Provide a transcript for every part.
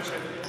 Schmidt.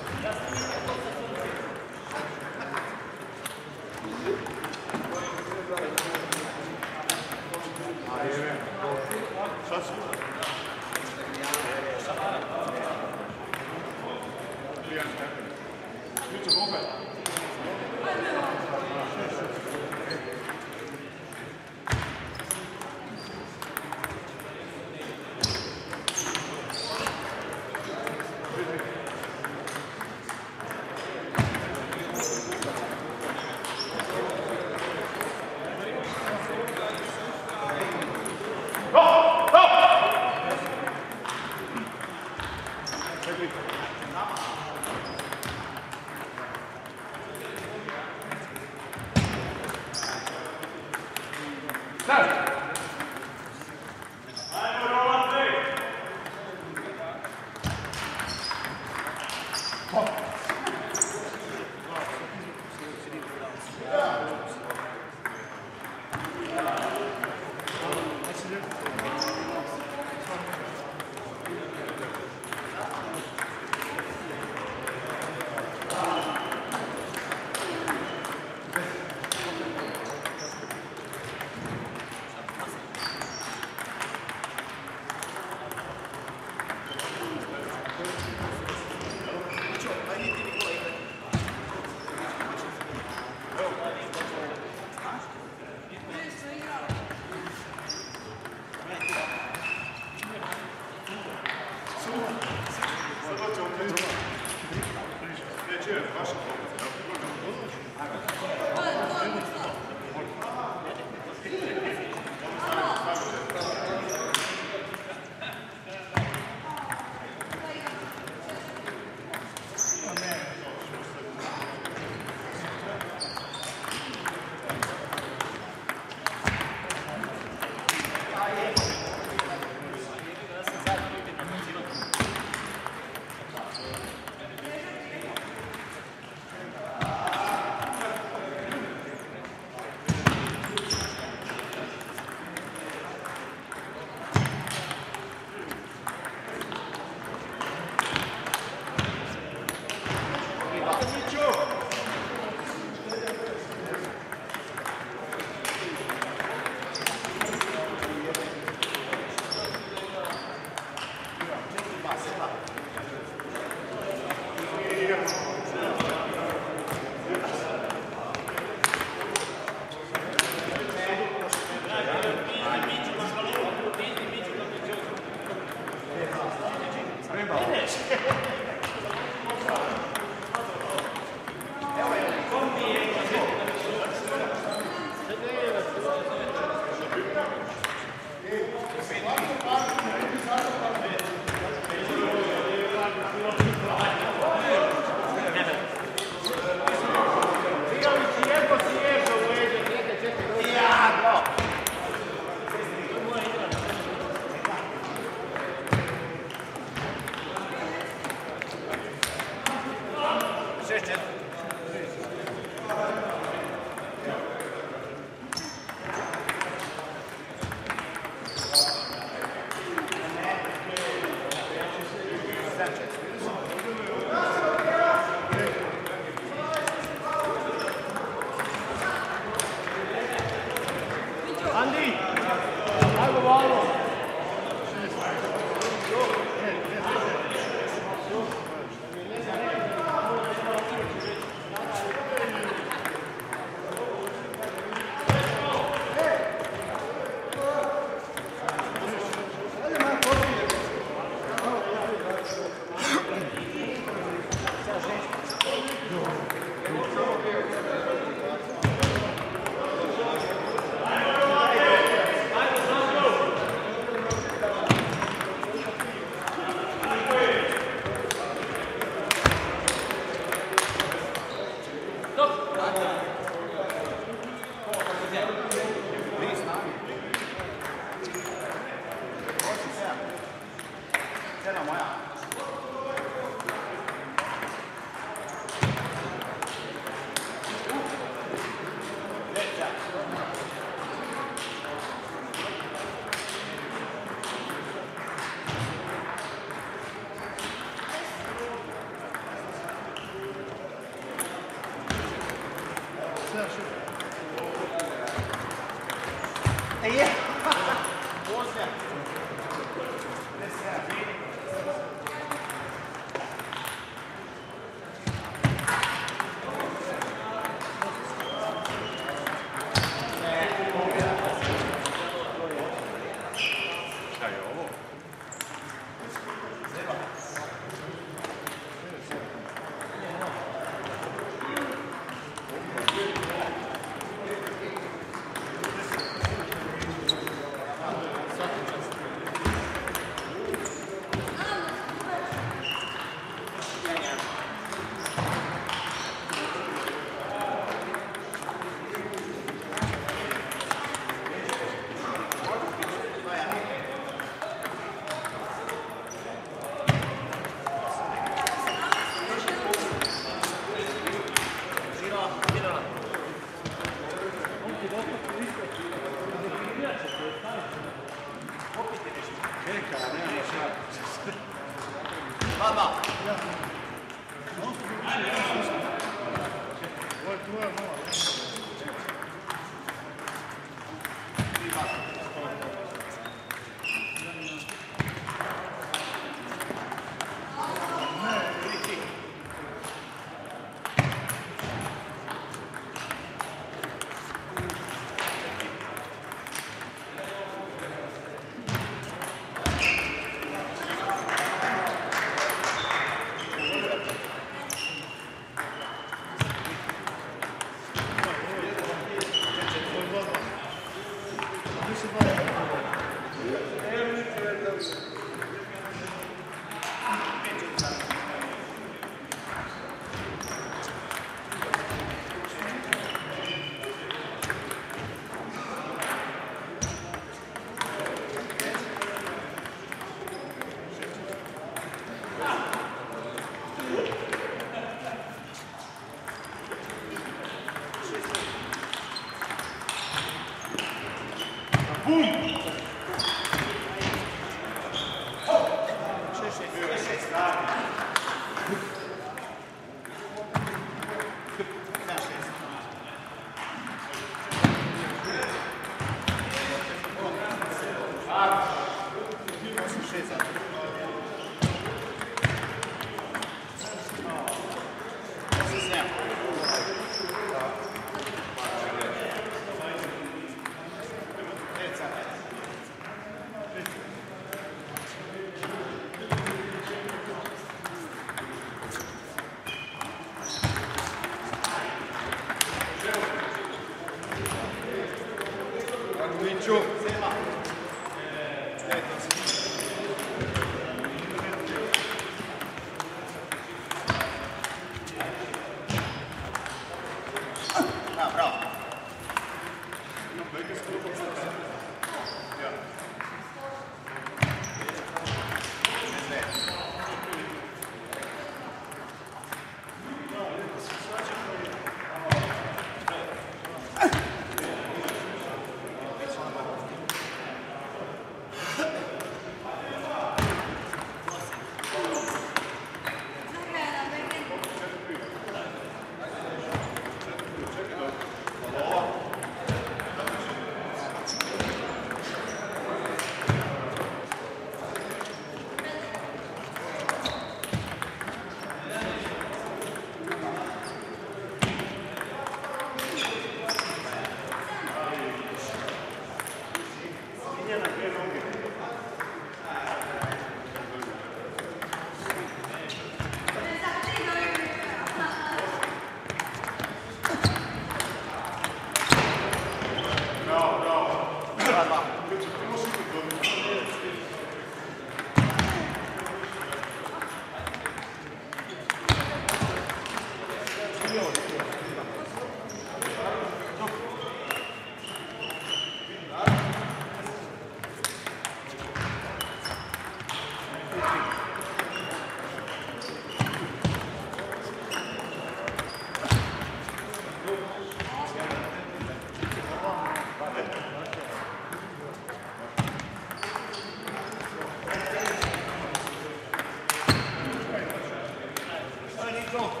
Atlantique.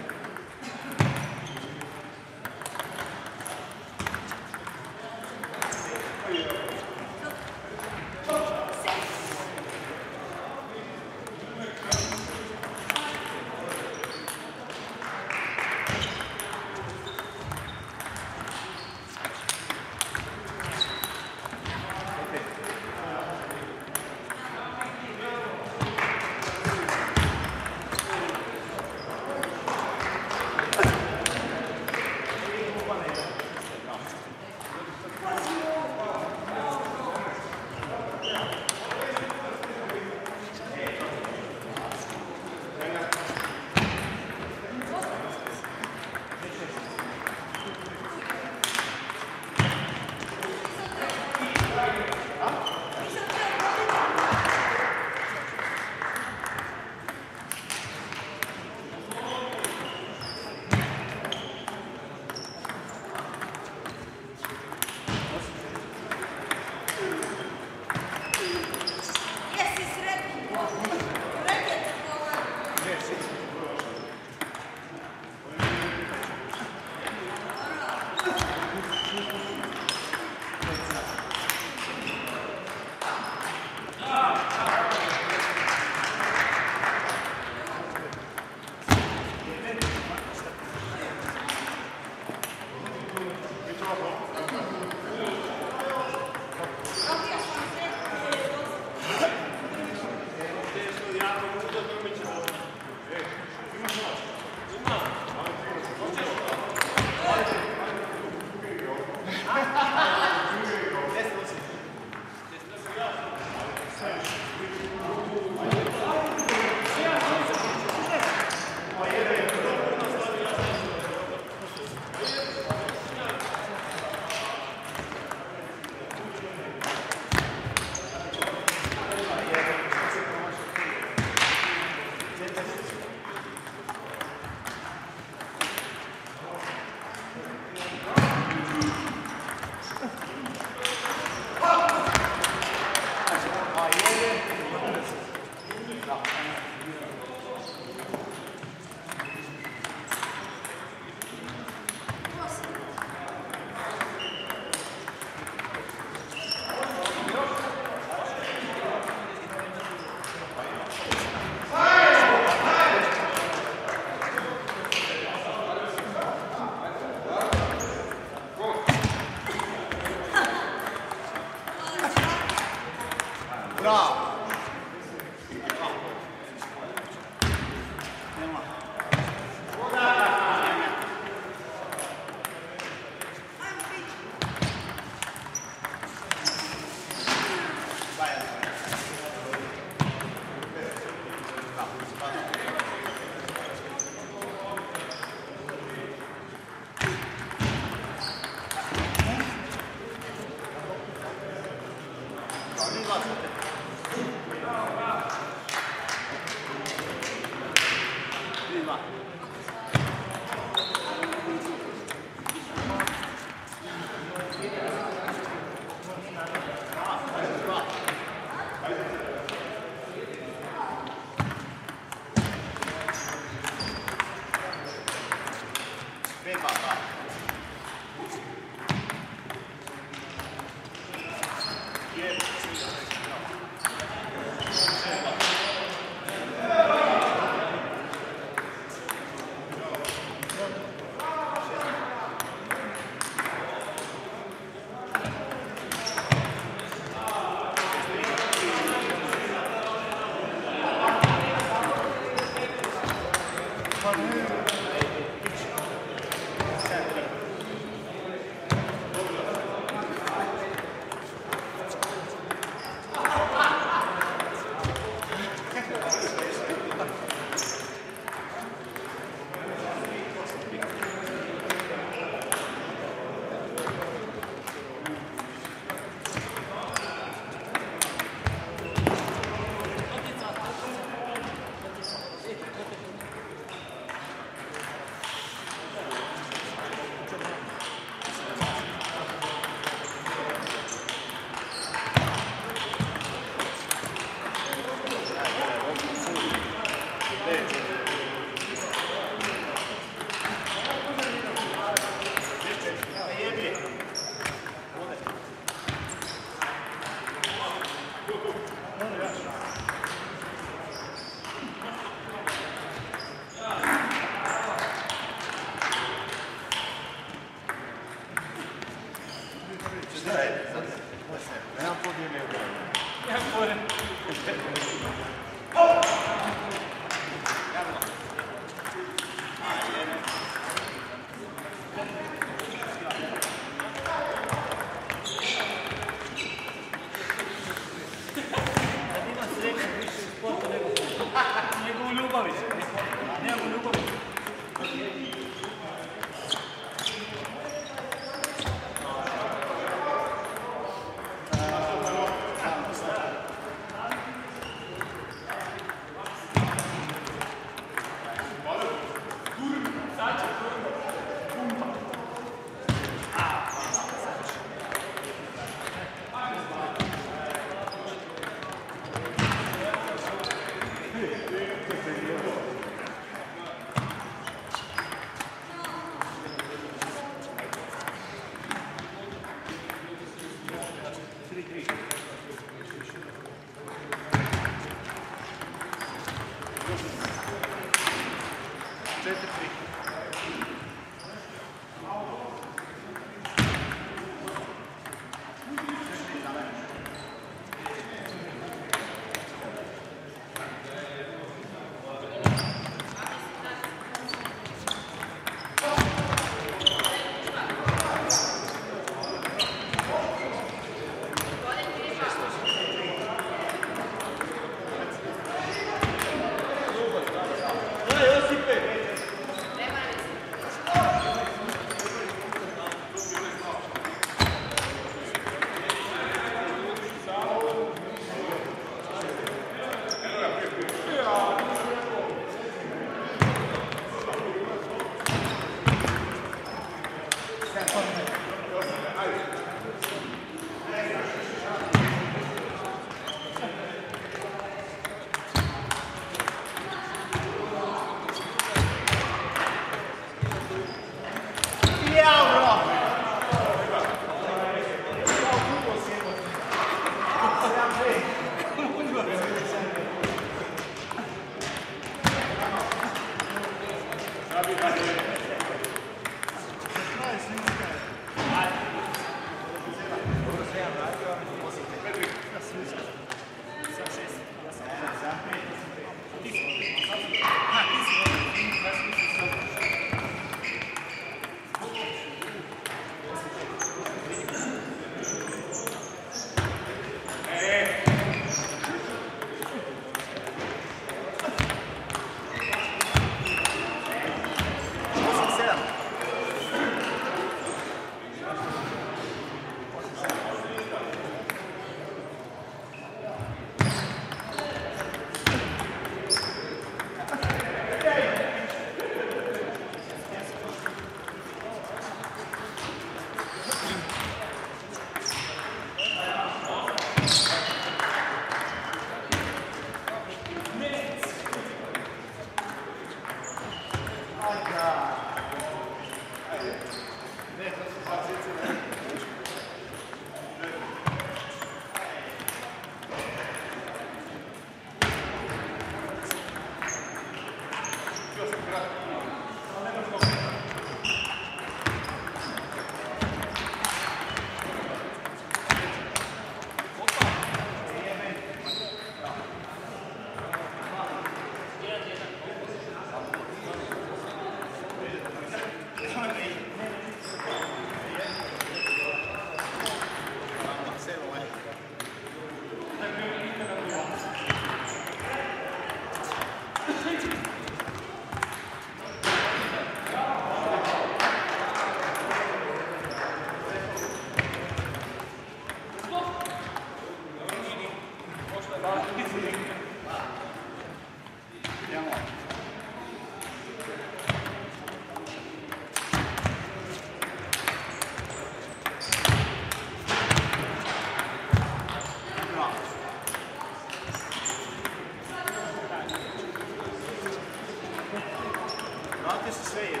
Vrati se sve, jer...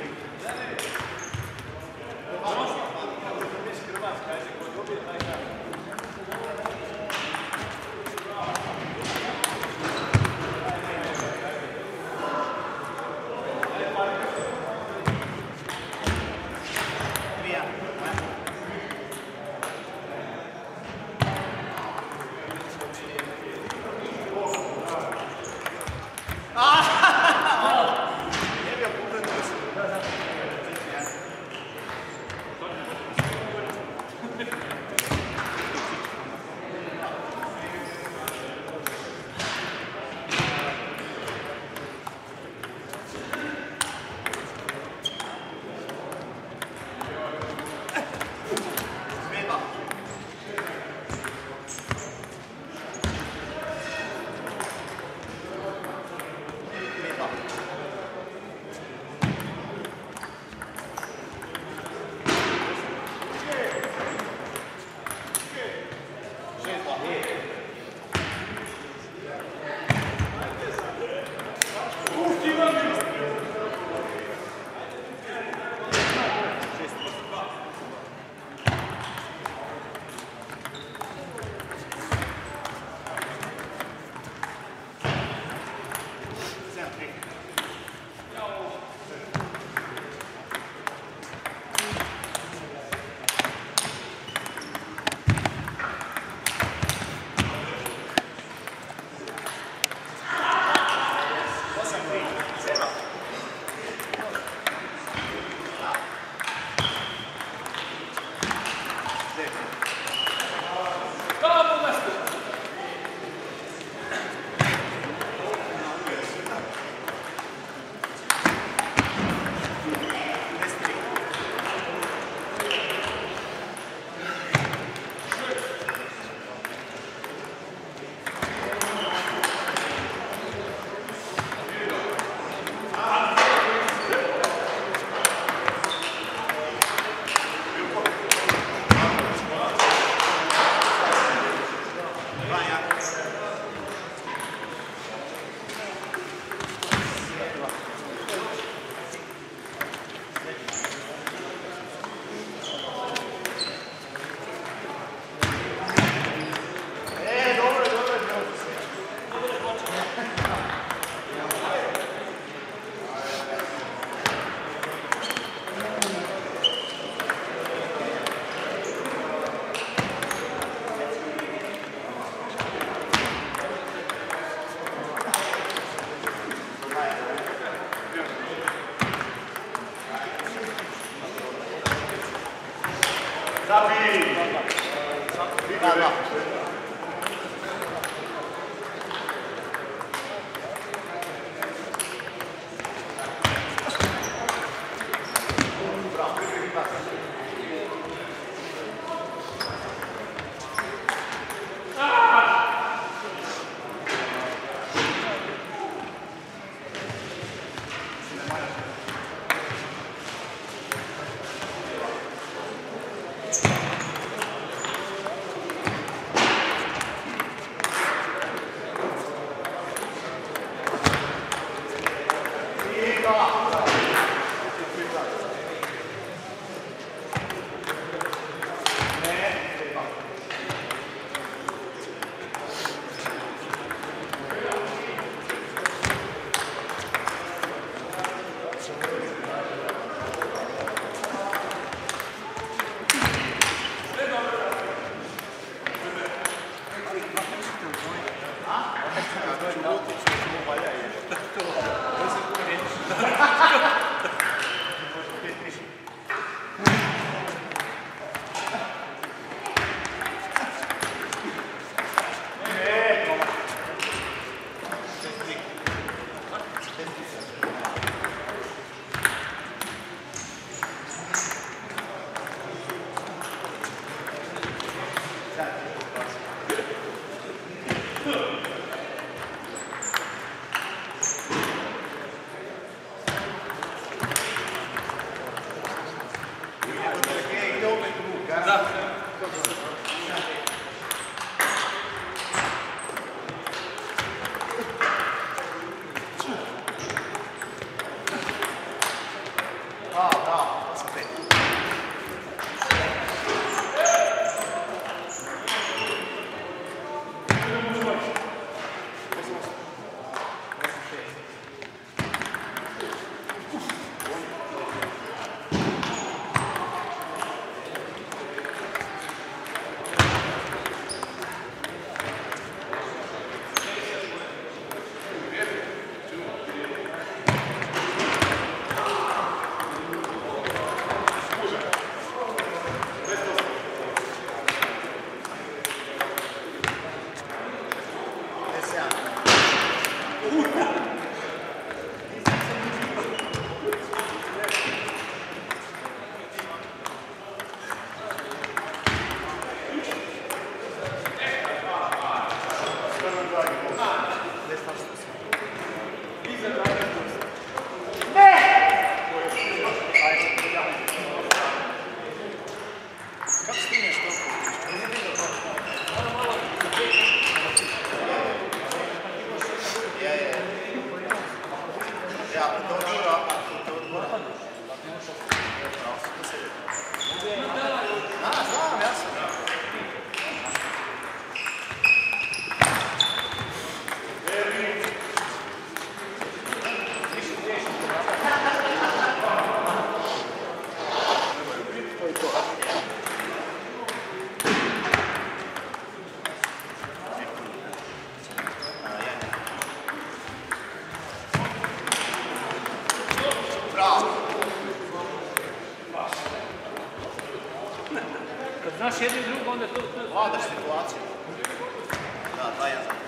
Dobro, Bravo. Kad znaš jedno i drugo, onda to... Vlada situacija. Da, Da, ja znam.